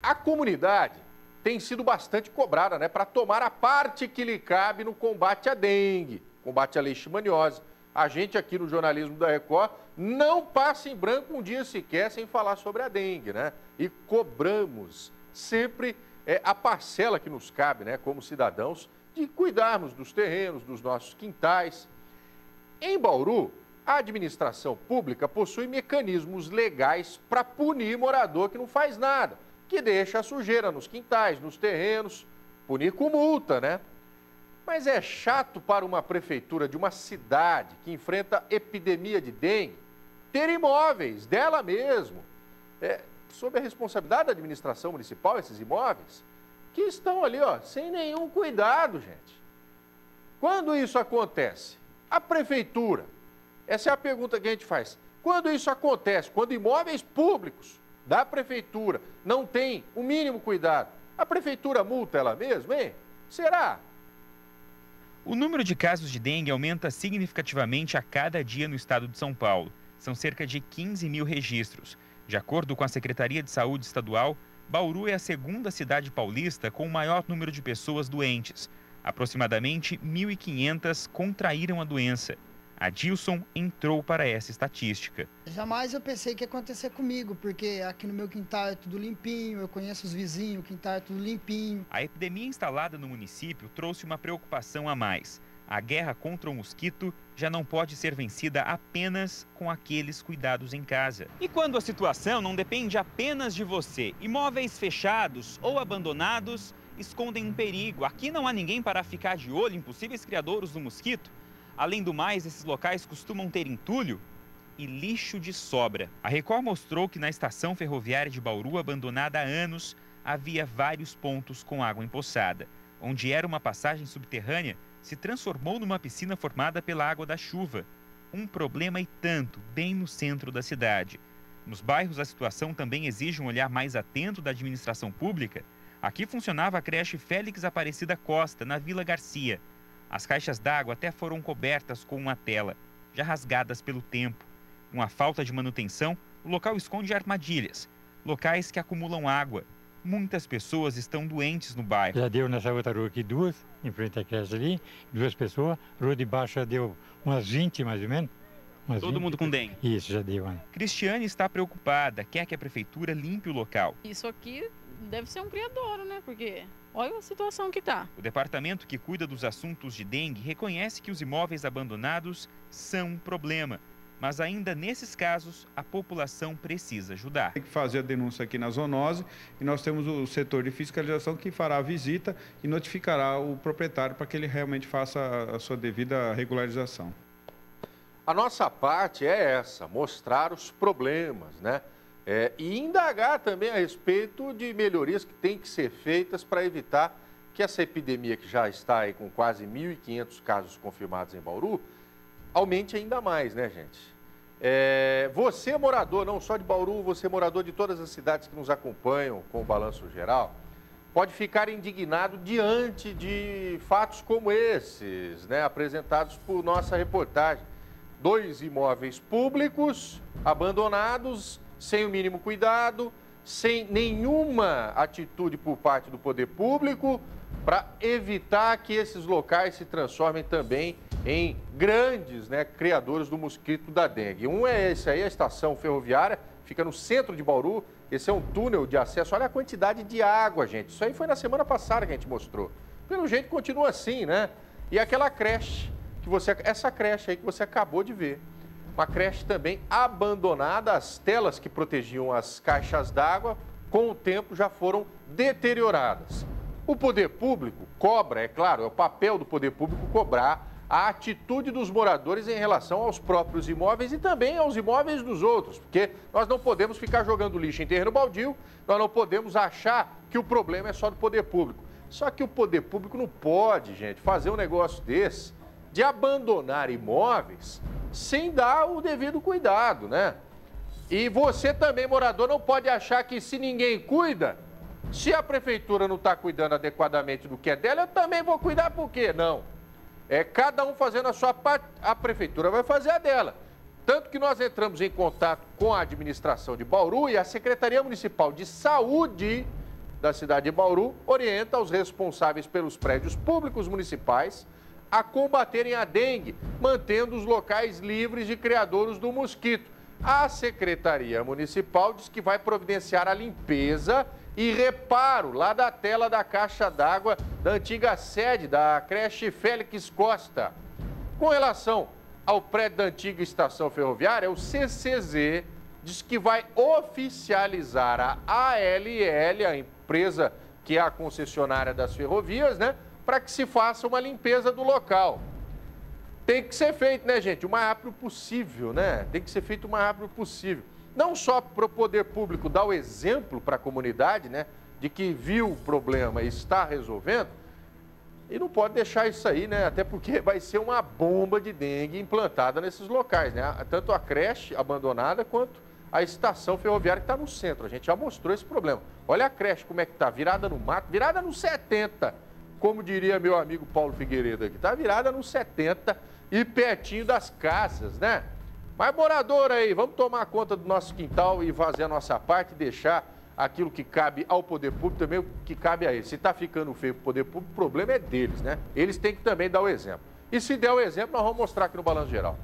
A comunidade tem sido bastante cobrada né, para tomar a parte que lhe cabe no combate à dengue, combate à leishmaniose. A gente aqui no jornalismo da Record não passa em branco um dia sequer sem falar sobre a dengue, né? E cobramos sempre é, a parcela que nos cabe, né, como cidadãos, de cuidarmos dos terrenos, dos nossos quintais. Em Bauru, a administração pública possui mecanismos legais para punir morador que não faz nada que deixa a sujeira nos quintais, nos terrenos, punir com multa, né? Mas é chato para uma prefeitura de uma cidade que enfrenta epidemia de dengue ter imóveis dela mesmo, é, sob a responsabilidade da administração municipal, esses imóveis, que estão ali, ó, sem nenhum cuidado, gente. Quando isso acontece? A prefeitura, essa é a pergunta que a gente faz. Quando isso acontece? Quando imóveis públicos da prefeitura não tem o mínimo cuidado, a prefeitura multa ela mesma, hein? Será? O número de casos de dengue aumenta significativamente a cada dia no estado de São Paulo. São cerca de 15 mil registros. De acordo com a Secretaria de Saúde Estadual, Bauru é a segunda cidade paulista com o maior número de pessoas doentes. Aproximadamente 1.500 contraíram a doença. Adilson entrou para essa estatística. Jamais eu pensei que ia acontecer comigo, porque aqui no meu quintal é tudo limpinho, eu conheço os vizinhos, o quintal é tudo limpinho. A epidemia instalada no município trouxe uma preocupação a mais. A guerra contra o mosquito já não pode ser vencida apenas com aqueles cuidados em casa. E quando a situação não depende apenas de você, imóveis fechados ou abandonados escondem um perigo. Aqui não há ninguém para ficar de olho em possíveis criadores do mosquito. Além do mais, esses locais costumam ter entulho e lixo de sobra. A Record mostrou que na estação ferroviária de Bauru, abandonada há anos, havia vários pontos com água empoçada. Onde era uma passagem subterrânea, se transformou numa piscina formada pela água da chuva. Um problema e tanto, bem no centro da cidade. Nos bairros, a situação também exige um olhar mais atento da administração pública. Aqui funcionava a creche Félix Aparecida Costa, na Vila Garcia. As caixas d'água até foram cobertas com uma tela, já rasgadas pelo tempo. Com a falta de manutenção, o local esconde armadilhas, locais que acumulam água. Muitas pessoas estão doentes no bairro. Já deu nessa outra rua aqui duas, em frente à casa ali, duas pessoas. Rua de baixo já deu umas 20 mais ou menos. Todo 20. mundo com dengue. Isso, já deu. Né? Cristiane está preocupada, quer que a prefeitura limpe o local. Isso aqui deve ser um criadouro, né? Porque olha a situação que está. O departamento que cuida dos assuntos de dengue reconhece que os imóveis abandonados são um problema. Mas ainda nesses casos, a população precisa ajudar. Tem que fazer a denúncia aqui na zoonose e nós temos o setor de fiscalização que fará a visita e notificará o proprietário para que ele realmente faça a sua devida regularização. A nossa parte é essa, mostrar os problemas, né? É, e indagar também a respeito de melhorias que têm que ser feitas para evitar que essa epidemia, que já está aí com quase 1.500 casos confirmados em Bauru, aumente ainda mais, né, gente? É, você, morador, não só de Bauru, você, morador de todas as cidades que nos acompanham com o Balanço Geral, pode ficar indignado diante de fatos como esses, né, apresentados por nossa reportagem. Dois imóveis públicos abandonados sem o mínimo cuidado, sem nenhuma atitude por parte do poder público para evitar que esses locais se transformem também em grandes né, criadores do mosquito da dengue. Um é esse aí, a estação ferroviária, fica no centro de Bauru. Esse é um túnel de acesso. Olha a quantidade de água, gente. Isso aí foi na semana passada que a gente mostrou. Pelo jeito continua assim, né? E aquela creche, que você, essa creche aí que você acabou de ver uma creche também abandonada. As telas que protegiam as caixas d'água, com o tempo, já foram deterioradas. O poder público cobra, é claro, é o papel do poder público cobrar a atitude dos moradores em relação aos próprios imóveis e também aos imóveis dos outros, porque nós não podemos ficar jogando lixo em terreno baldio, nós não podemos achar que o problema é só do poder público. Só que o poder público não pode, gente, fazer um negócio desse de abandonar imóveis sem dar o devido cuidado, né? E você também, morador, não pode achar que se ninguém cuida, se a prefeitura não está cuidando adequadamente do que é dela, eu também vou cuidar por quê? Não. É cada um fazendo a sua parte, a prefeitura vai fazer a dela. Tanto que nós entramos em contato com a administração de Bauru e a Secretaria Municipal de Saúde da cidade de Bauru orienta os responsáveis pelos prédios públicos municipais a combaterem a dengue, mantendo os locais livres de criadouros do mosquito. A Secretaria Municipal diz que vai providenciar a limpeza e reparo lá da tela da caixa d'água da antiga sede da creche Félix Costa. Com relação ao prédio da antiga estação ferroviária, o CCZ diz que vai oficializar a ALL, a empresa que é a concessionária das ferrovias, né, para que se faça uma limpeza do local. Tem que ser feito, né, gente, o mais rápido possível, né? Tem que ser feito o mais rápido possível. Não só para o poder público dar o exemplo para a comunidade, né, de que viu o problema e está resolvendo, e não pode deixar isso aí, né? Até porque vai ser uma bomba de dengue implantada nesses locais, né? Tanto a creche abandonada quanto a estação ferroviária que está no centro. A gente já mostrou esse problema. Olha a creche como é que está, virada no mato, virada nos 70, como diria meu amigo Paulo Figueiredo aqui. Está virada nos 70 e pertinho das casas, né? Mas morador aí, vamos tomar conta do nosso quintal e fazer a nossa parte deixar aquilo que cabe ao poder público também o que cabe a eles. Se está ficando feio para o poder público, o problema é deles, né? Eles têm que também dar o exemplo. E se der o exemplo, nós vamos mostrar aqui no Balanço Geral.